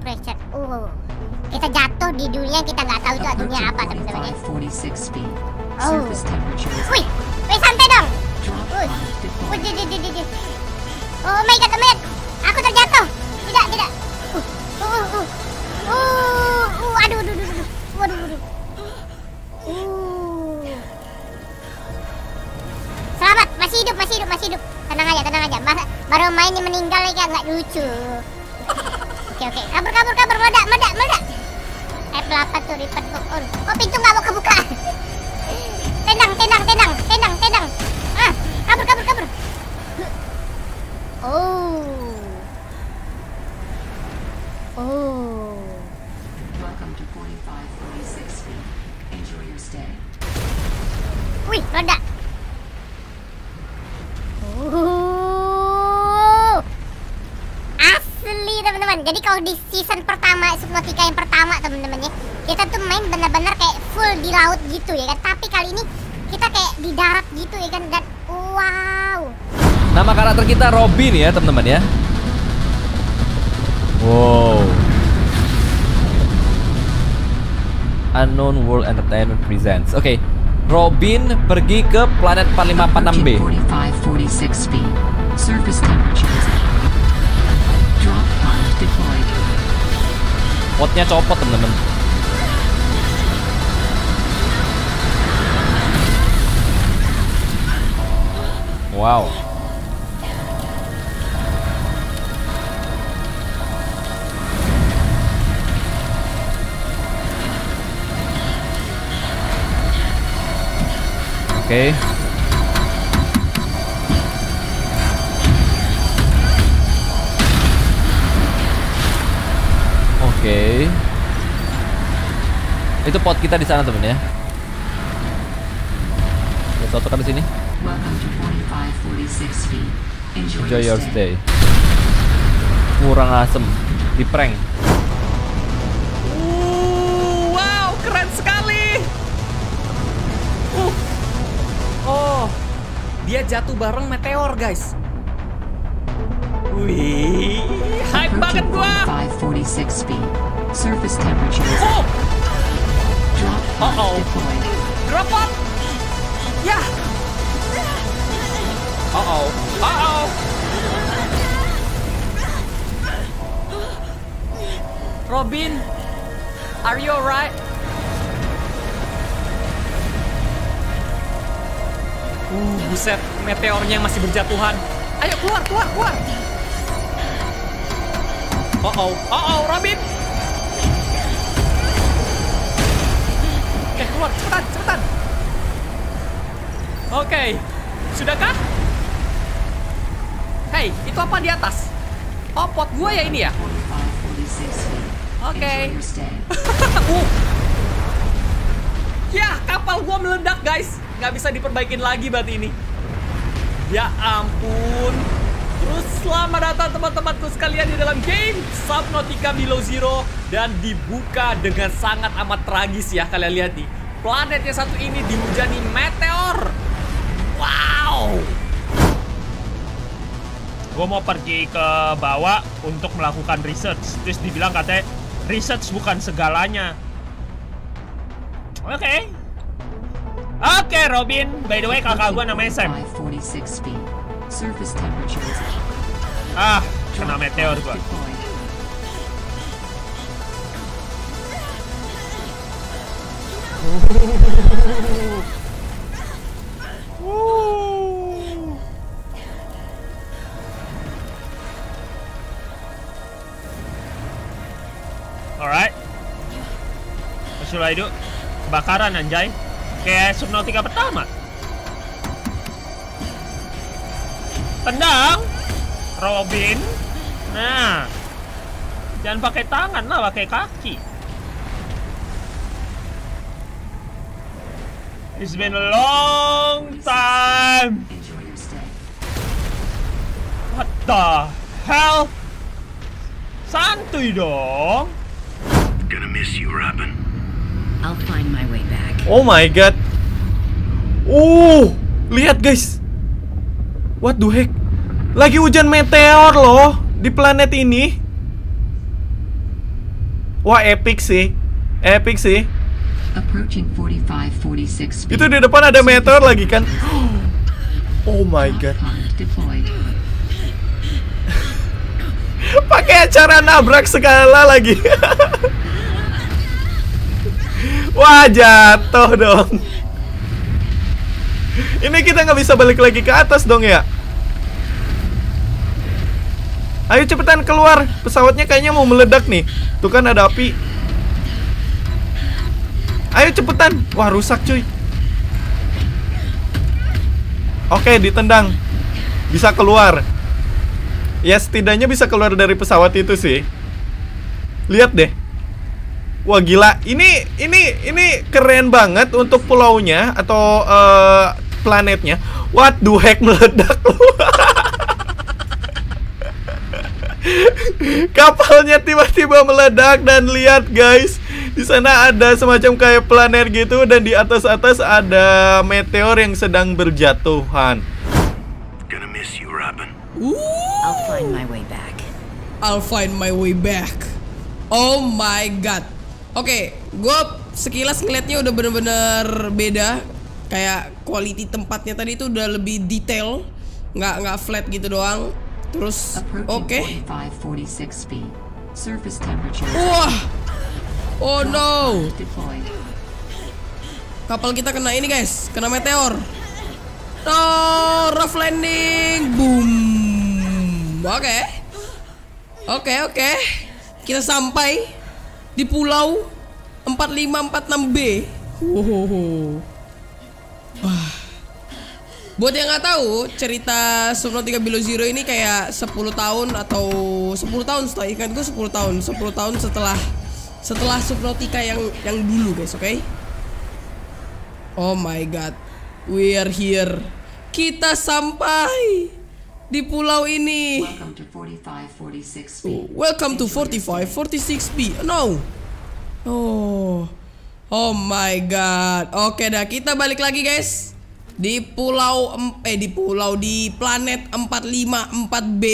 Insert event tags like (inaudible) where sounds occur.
pressure. Uh. Kita jatuh di dunia yang kita nggak tahu itu dunia apa teman-teman ya. 4546 speed. Oh. Wih, wih santai dong. Wih, wih, di, di, di. Oh my god, god. Aku terjatuh. Tidak, tidak. Uh, uh, uh. Uh, uh, aduh, aduh, aduh, aduh. Waduh, waduh. Uh. Selamat, masih hidup, masih hidup, masih hidup. Tenang aja, tenang aja. Baru main yang meninggal lagi nggak lucu. Oke, oke. Kabur, kabur, kabur. Meledak, meledak, meledak. F8 tuh book on. Oh, pintu nggak mau kebuka. (laughs) Tenang, tenang, tenang, tenang, tenang. Ah, kabur, kabur, kabur. Oh. Oh. Welcome to 4546 speed. Enjoy your stay. Wih, meledak. Jadi kalau di season pertama Subnautica yang pertama teman-teman ya, kita tuh main benar-benar kayak full di laut gitu ya kan. Tapi kali ini kita kayak di darat gitu ya kan dan wow. Nama karakter kita Robin ya teman-teman ya. Wow. Unknown World Entertainment Presents. Oke, Robin pergi ke planet 4546B. Potnya copot teman-teman. Wow. Oke. Oke. Itu pot kita di sana temen ya. Ya, Toto kan di sini. Welcome to 4546 speed. Enjoy, your stay. Kurang asem, di prank. wow, keren sekali. Uh. Oh, dia jatuh bareng meteor, guys. Wih, hype banget gua. 4546 speed. Surface temperature Oh, Uh-oh. deployed. drop pod. Ya. Uh oh, uh oh. Robin, are you alright? Uh, buset, meteornya masih berjatuhan. Ayo keluar, keluar, keluar. Oh oh, oh oh, Robin. Oke, keluar, cepetan, cepetan. Oke, sudahkah? Hei, itu apa di atas? Oh, pot gua ya ini ya? 4546 speed. Oke. Stay. (laughs) uh. Ya, kapal gua meledak, guys. Nggak bisa diperbaikin lagi berarti ini. Ya ampun. Terus selamat datang teman-temanku sekalian di dalam game Subnautica Below Zero dan dibuka dengan sangat amat tragis ya kalian lihat nih. Planet yang satu ini dihujani meteor. Wow. gue mau pergi ke bawah untuk melakukan research terus dibilang katanya research bukan segalanya oke oke Robin by the way kakak gue namanya Sam 546 speed. Surface temperature is ah kena meteor deployed. alright. Should I do kebakaran anjay. Kayak Subnautica pertama tendang Robin nah jangan pakai tangan lah pakai kaki It's been a long time. What the hell? Santuy dong. Gonna miss you, Robin. I'll find my way back. Oh my god. Uh, lihat guys. What the heck? Lagi hujan meteor loh di planet ini. Wah, epic sih. Epic sih. Approaching 4546 speed. Itu di depan ada meteor lagi kan? Oh my god. (laughs) Pakai cara nabrak segala lagi. (laughs) Wah, jatuh dong. Ini kita nggak bisa balik lagi ke atas dong ya? Ayo cepetan keluar. Pesawatnya kayaknya mau meledak nih. Tuh kan ada api. Ayo cepetan. Wah, rusak cuy. Oke, ditendang. Bisa keluar. Ya setidaknya bisa keluar dari pesawat itu sih. Lihat deh. Wah gila, ini ini ini keren banget untuk pulaunya atau eh, planetnya. What the heck meledak. (laughs) Kapalnya tiba-tiba meledak dan lihat guys, di sana ada semacam kayak planet gitu dan di atas-atas ada meteor yang sedang berjatuhan. Gonna miss you, Robin. I'll find my way back. I'll find my way back. Oh my god. Oke, gue sekilas ngeliatnya udah bener-bener beda. Kayak quality tempatnya tadi itu udah lebih detail, nggak nggak flat gitu doang. Terus, oke. Approaching 4546 speed. Surface temperature. Wah, oh no, kapal kita kena ini guys, kena meteor. No, rough landing, boom. Oke, oke oke. Kita sampai di pulau 4546B. Wow. Wah. Buat yang nggak tahu, cerita Subnautica Below Zero ini kayak 10 tahun atau 10 tahun setelah ikan gue 10 tahun, 10 tahun setelah setelah Subnautica yang yang dulu guys, oke? Oh my god. We are here. Kita sampai di pulau ini. Welcome to 4546 speed. Welcome to 45 46B. No. Oh. Oh my god. Oke dah, kita balik lagi guys. Di pulau eh di pulau di planet 454B.